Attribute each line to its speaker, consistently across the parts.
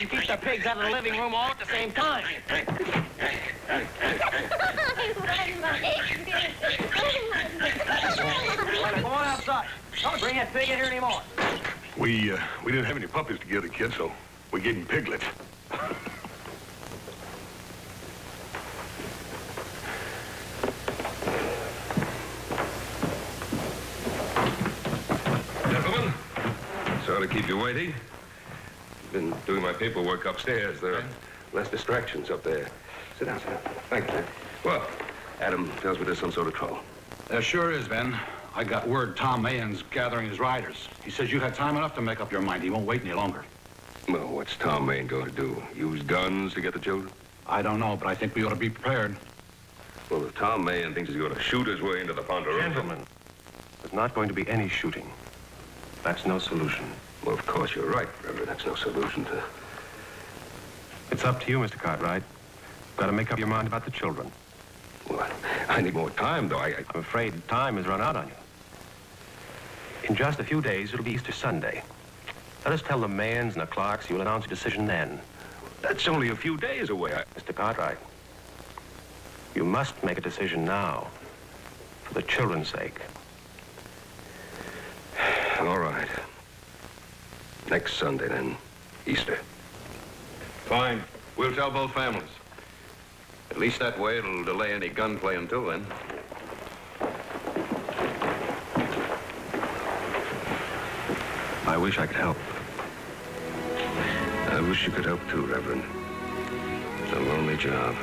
Speaker 1: You keep the pigs out of the living room all at the same time. Come on outside. Don't bring that pig in here anymore.
Speaker 2: We, uh, we didn't have any puppies to give the kid, so we gave him piglets.
Speaker 3: Gentlemen, sorry to keep you waiting. Been doing my paperwork upstairs. There are less distractions up there. Sit down, sit down. Thank you. Well, Adam tells me there's some sort of trouble.
Speaker 4: There sure is, Ben. I got word Tom Mahan's gathering his riders. He says you had time enough to make up your mind. He won't wait any longer.
Speaker 3: Well, what's Tom Mahan going to do? Use guns to get the children?
Speaker 4: I don't know, but I think we ought to be prepared.
Speaker 3: Well, if Tom Mahan thinks he's going to shoot his way into the Ponderosa...
Speaker 5: Gentlemen, there's not going to be any shooting. That's no solution.
Speaker 3: Well, of course, you're right, Reverend. That's no solution to...
Speaker 5: It's up to you, Mr. Cartwright. Got to make up your mind about the children.
Speaker 3: Well, I need more time, though. I, I...
Speaker 5: I'm afraid time has run out on you. In just a few days, it'll be Easter Sunday. Let us tell the Mahans and the Clarks you'll announce your decision then.
Speaker 3: That's only a few days away. I...
Speaker 5: Mr. Cartwright, you must make a decision now. For the children's sake.
Speaker 3: All right. Next Sunday, then. Easter.
Speaker 6: Fine. We'll tell both families. At least that way it'll delay any gunplay until then.
Speaker 5: I wish I could help.
Speaker 3: I wish you could help too, Reverend. It's a lonely job.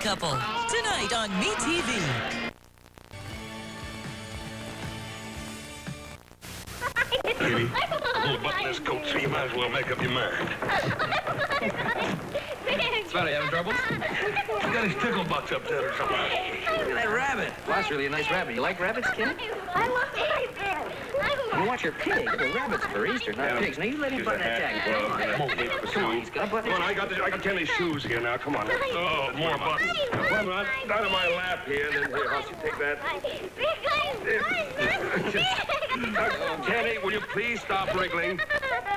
Speaker 1: The
Speaker 7: Couple, tonight on MeTV.
Speaker 2: Kitty, we'll button this coat so you might as well make up your mind.
Speaker 1: Smelly, having trouble?
Speaker 2: You got his tickle box up there or something.
Speaker 1: Look at that rabbit. Well, that's really a nice rabbit. You like rabbits, Kenny?
Speaker 8: I love rabbits.
Speaker 1: You want your pig? The rabbits for Easter, not pigs. Now, you let him button that jacket. Come on.
Speaker 2: Come on,
Speaker 1: Come on, he's got.
Speaker 2: Come on, I got, the, I got Kenny's shoes here now. Come on. Oh, more buttons. Well, not down in my lap here. Then here, you take that. Kenny, will you please stop wriggling?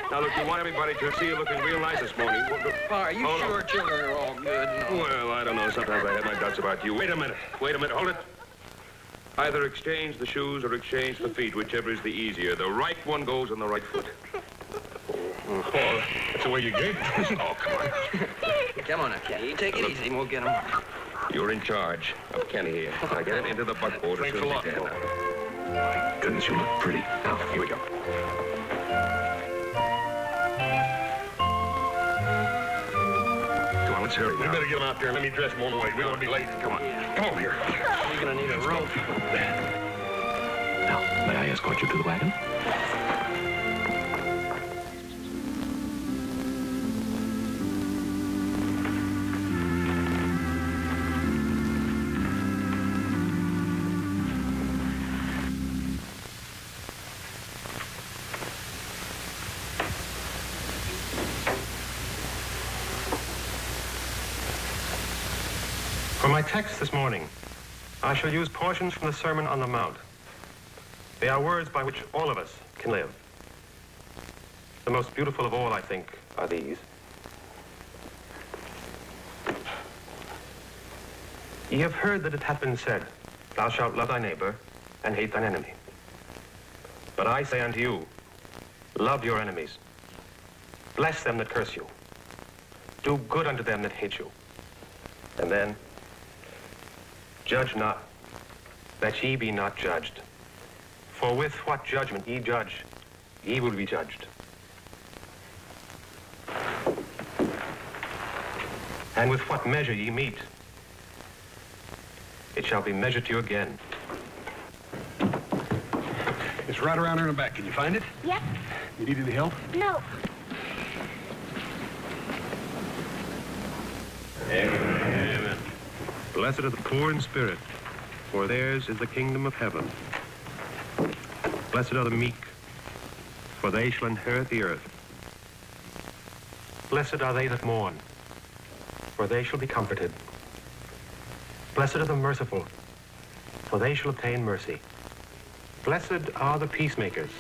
Speaker 2: Now, look, you want everybody to see you looking real nice this morning.
Speaker 1: Are you
Speaker 2: Hold on.
Speaker 1: sure children are all good?
Speaker 2: Well, I don't know. Sometimes I have my doubts about you. Wait a minute. Wait a minute. Hold it. Either exchange the shoes or exchange the feet, whichever is the easier. The right one goes on the right foot. Oh, that's the way you gave it. oh, come on.
Speaker 1: Come on now, Kenny. You take it easy and we'll get him.
Speaker 3: You're in charge of Kenny here. Now get him into the buckboard as
Speaker 2: Thanks
Speaker 3: soon
Speaker 2: a
Speaker 3: as you can.
Speaker 2: My goodness, you look pretty. Now, here we go. Let's hurry. We better get him out there and let me dress him on the way. We don't want to be late. Come on. Come over here.
Speaker 1: You're gonna need a rope.
Speaker 5: Now, may I escort you to the wagon? text this morning, I shall use portions from the Sermon on the Mount. They are words by which all of us can live. The most beautiful of all, I think, are these. Ye have heard that it hath been said, Thou shalt love thy neighbor and hate thine enemy. But I say unto you, love your enemies. Bless them that curse you. Do good unto them that hate you. And then judge not, that ye be not judged. For with what judgment ye judge, ye will be judged. And with what measure ye meet, it shall be measured to you again.
Speaker 4: It's right around here in the back. Can you find it?
Speaker 8: Yep.
Speaker 4: You need any help?
Speaker 8: No.
Speaker 5: Amen. Blessed are the poor in spirit, for theirs is the kingdom of heaven. Blessed are the meek, for they shall inherit the earth. Blessed are they that mourn, for they shall be comforted. Blessed are the merciful, for they shall obtain mercy. Blessed are the peacemakers,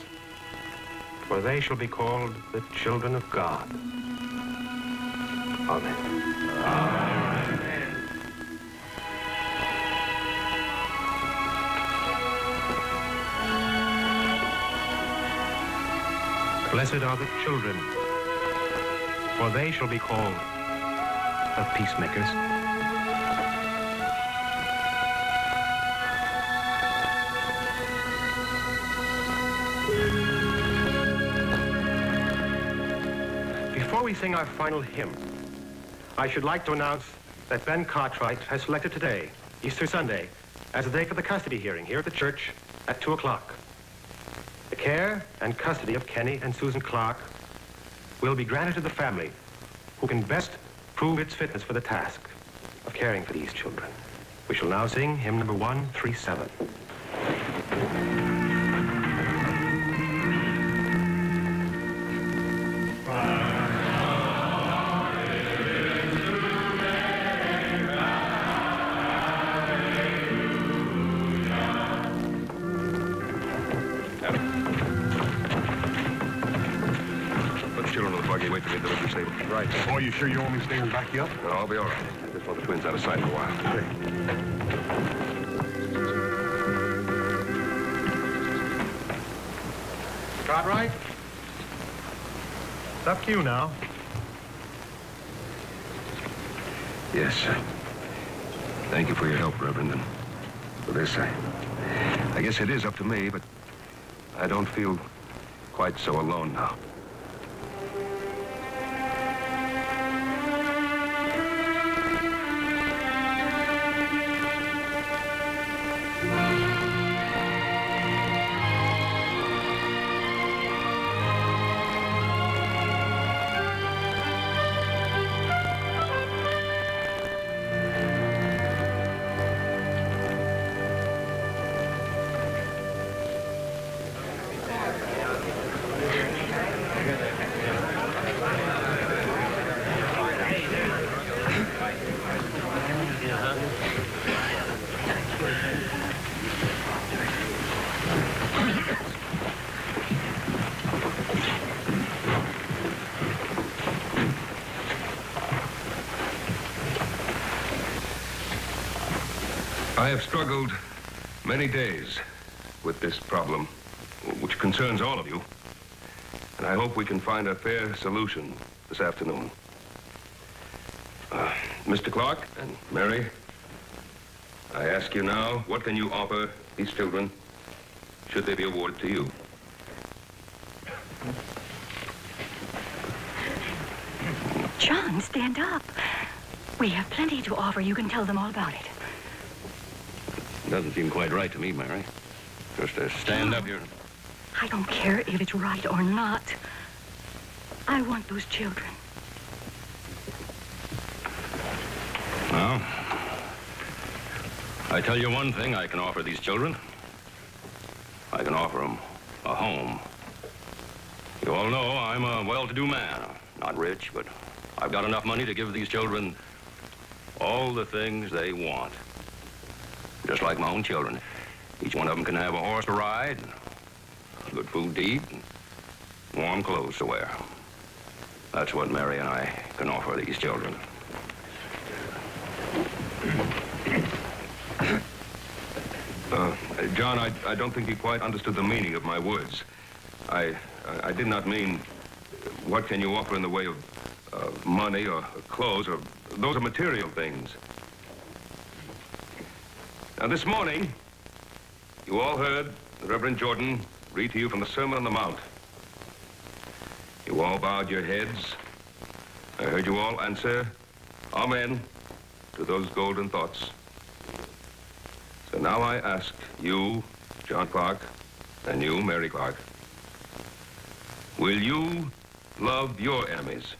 Speaker 5: for they shall be called the children of God. Amen. Blessed are the children, for they shall be called the peacemakers. Before we sing our final hymn, I should like to announce that Ben Cartwright has selected today, Easter Sunday, as the day for the custody hearing here at the church at 2 o'clock. Care and custody of Kenny and Susan Clark will be granted to the family who can best prove its fitness for the task of caring for these children. We shall now sing hymn number 137.
Speaker 3: Buggy, wait for me at the delivery stable.
Speaker 4: Right. Boy, you sure you want me to stand and back you up?
Speaker 3: No, I'll be all right. Just want the twins out of sight for a while.
Speaker 5: Cartwright? It's up to you now.
Speaker 3: Yes. sir. Thank you for your help, Reverend, and for this. I, I guess it is up to me, but I don't feel quite so alone now. I have struggled many days with this problem, which concerns all of you. And I hope we can find a fair solution this afternoon. Uh, Mr. Clark and Mary, I ask you now, what can you offer these children should they be awarded to you?
Speaker 9: John, stand up. We have plenty to offer. You can tell them all about it.
Speaker 6: Doesn't seem quite right to me, Mary. Just to stand up here.
Speaker 9: I don't care if it's right or not. I want those children.
Speaker 6: Well, I tell you one thing I can offer these children. I can offer them a home. You all know I'm a well-to-do man. Not rich, but I've got enough money to give these children all the things they want. Just like my own children. Each one of them can have a horse to ride, good food to eat, warm clothes to wear. That's what Mary and I can offer these children.
Speaker 3: Uh, John, I, I don't think you quite understood the meaning of my words. I, I, I did not mean what can you offer in the way of uh, money or clothes or those are material things. Now, this morning, you all heard the Reverend Jordan read to you from the Sermon on the Mount. You all bowed your heads. I heard you all answer, Amen, to those golden thoughts. So now I ask you, John Clark, and you, Mary Clark, will you love your enemies?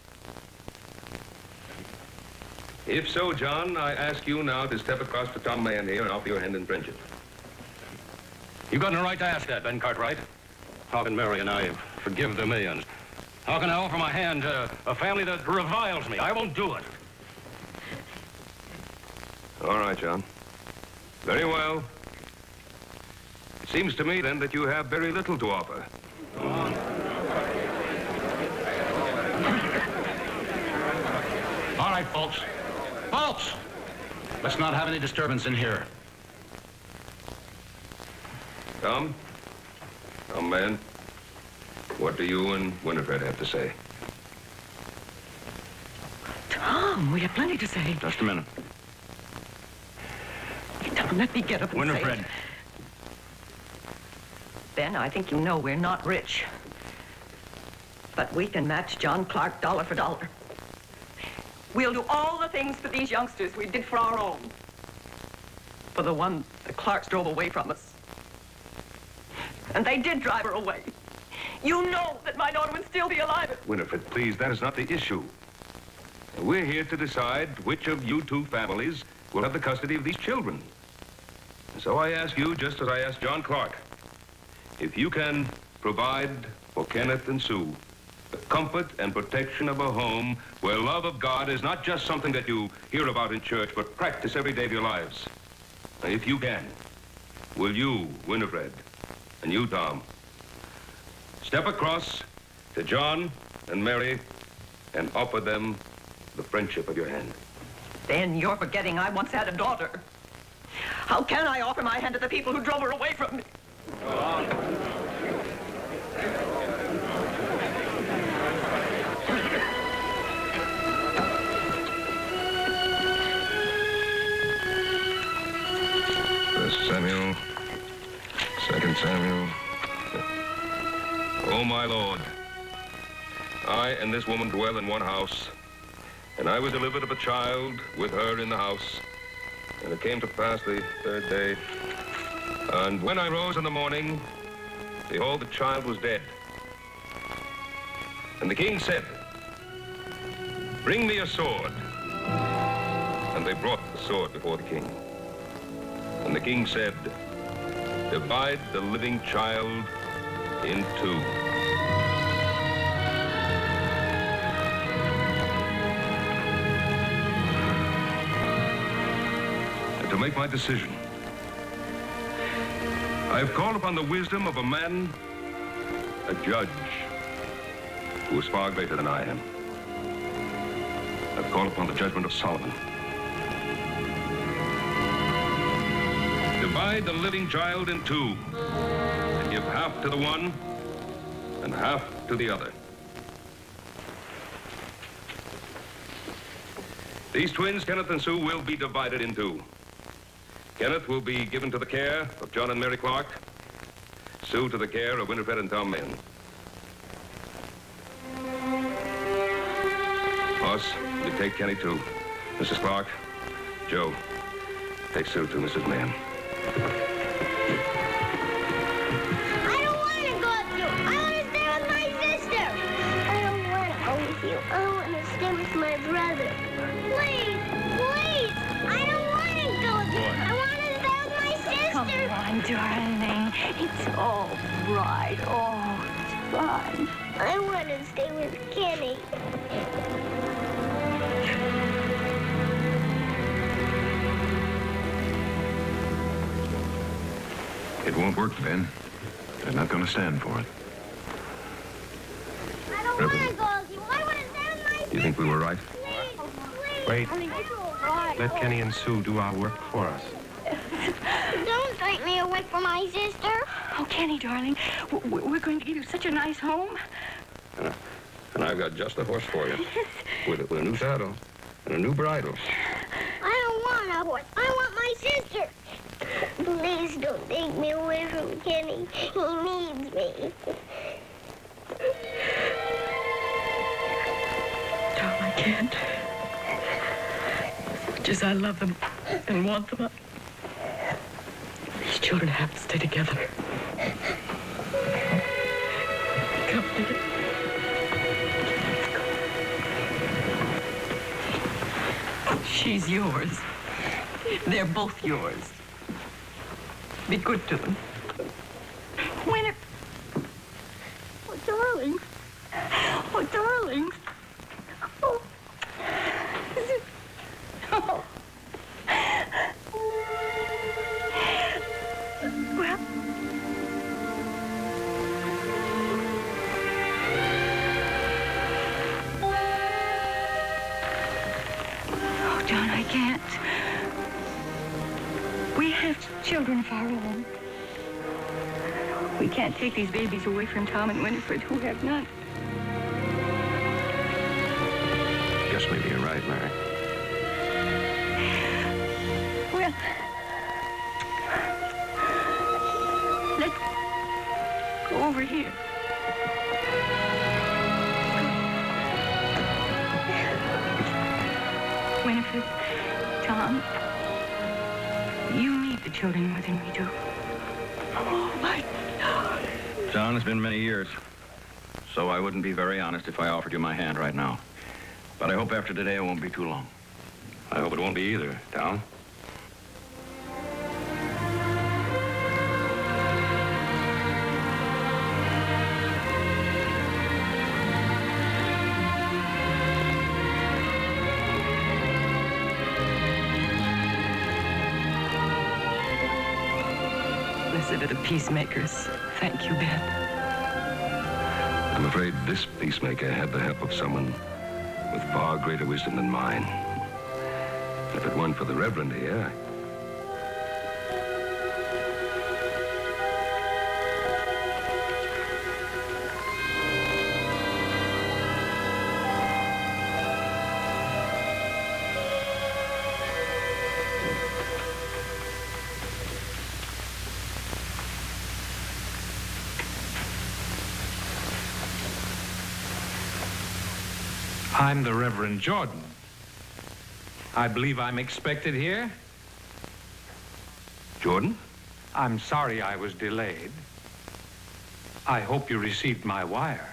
Speaker 3: If so, John, I ask you now to step across to Tom Mahan here and offer your hand in friendship.
Speaker 6: You've got no right to ask that, Ben Cartwright. How can Mary and I forgive the millions? How can I offer my hand to a family that reviles me? I won't do it.
Speaker 3: All right, John. Very well. It seems to me, then, that you have very little to offer.
Speaker 4: All right, folks. Folks! Let's not have any disturbance in here.
Speaker 3: Tom? Tom, man. What do you and Winifred have to say?
Speaker 9: Tom, we have plenty to say.
Speaker 6: Just a minute.
Speaker 9: Tom, let me get up and say
Speaker 6: Winifred.
Speaker 9: it. Ben, I think you know we're not rich. But we can match John Clark dollar for dollar. We'll do all the things for these youngsters we did for our own. For the one the Clarks drove away from us. And they did drive her away. You know that my daughter would still be alive.
Speaker 3: Winifred, please, that is not the issue. We're here to decide which of you two families will have the custody of these children. So I ask you, just as I asked John Clark, if you can provide for Kenneth and Sue the comfort and protection of a home where love of God is not just something that you hear about in church, but practice every day of your lives. Now, if you can, will you, Winifred, and you, Tom, step across to John and Mary and offer them the friendship of your hand?
Speaker 9: Ben, you're forgetting I once had a daughter. How can I offer my hand to the people who drove her away from me?
Speaker 3: First Samuel. Oh, my Lord, I and this woman dwell in one house, and I was delivered of a child with her in the house. And it came to pass the third day, and when I rose in the morning, behold, the child was dead. And the king said, Bring me a sword. And they brought the sword before the king. And the king said, Divide the living child in two. And to make my decision, I have called upon the wisdom of a man, a judge, who is far greater than I am. I've called upon the judgment of Solomon. Divide the living child in two and give half to the one and half to the other. These twins, Kenneth and Sue, will be divided in two. Kenneth will be given to the care of John and Mary Clark. Sue to the care of Winifred and Tom Mahan. Boss, you take Kenny too. Mrs. Clark, Joe, take Sue to Mrs. Mahan.
Speaker 8: I don't want to go with you. I want to stay with my sister. I don't want to go with you. I want to stay with my brother. Please, please. I don't want to go with you. I want to stay with my sister.
Speaker 9: Come on, darling. It's all right. Oh, it's fine.
Speaker 8: I want to stay with Kenny.
Speaker 3: It won't work, Ben. They're not going to stand for it.
Speaker 8: I don't want to go with you. I want to stay my sister.
Speaker 3: You think we were right?
Speaker 8: Please, please.
Speaker 5: Wait.
Speaker 8: It's all right.
Speaker 5: Let Kenny and Sue do our work for us.
Speaker 8: Don't take me away from my sister?
Speaker 9: Oh, Kenny, darling, w- w- we're going to give you such a nice home.
Speaker 3: And I've got just the horse for you. With a, with a new saddle and a new bridle.
Speaker 8: I don't want a horse. I want my sister. Please don't take me away from Kenny. He needs me.
Speaker 9: Tom, I can't. Much as I love them and want them, these children have to stay together. Come, dear. She's yours. They're both yours. Be good to them. Winnie. Oh, darling. Oh, darling. Oh. Oh. Well. Oh, John, I can't. We have children of our own. We can't take these babies away from Tom and Winifred, who have none.
Speaker 3: Guess maybe you're right, Mary.
Speaker 9: Well, let's go over here. Children more than we do. Oh, my
Speaker 6: John, it's been many years. So I wouldn't be very honest if I offered you my hand right now. But I hope after today it won't be too long. I hope it won't be either, Tom.
Speaker 9: Peacemakers. Thank you, Ben.
Speaker 3: I'm afraid this peacemaker had the help of someone with far greater wisdom than mine. If it weren't for the Reverend here,
Speaker 10: I'm the Reverend Jordan. I believe I'm expected here.
Speaker 3: Jordan?
Speaker 10: I'm sorry I was delayed. I hope you received my wire.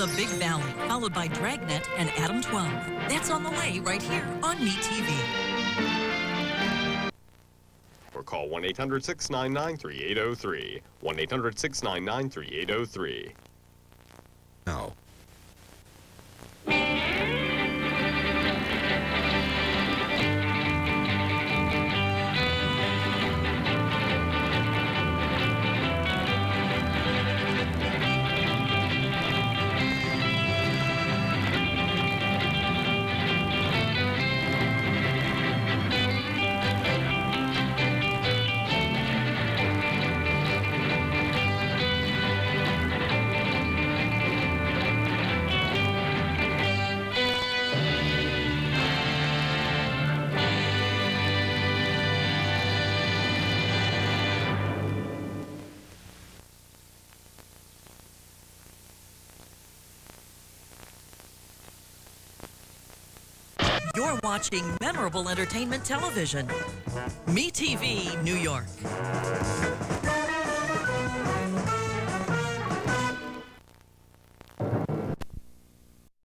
Speaker 7: The Big Valley, followed by Dragnet and Adam 12. That's on the way right here on MeTV.
Speaker 11: Or call 1 800 699 3803. 1 800 699 3803.
Speaker 12: Now.
Speaker 7: You're watching memorable entertainment television. MeTV New York.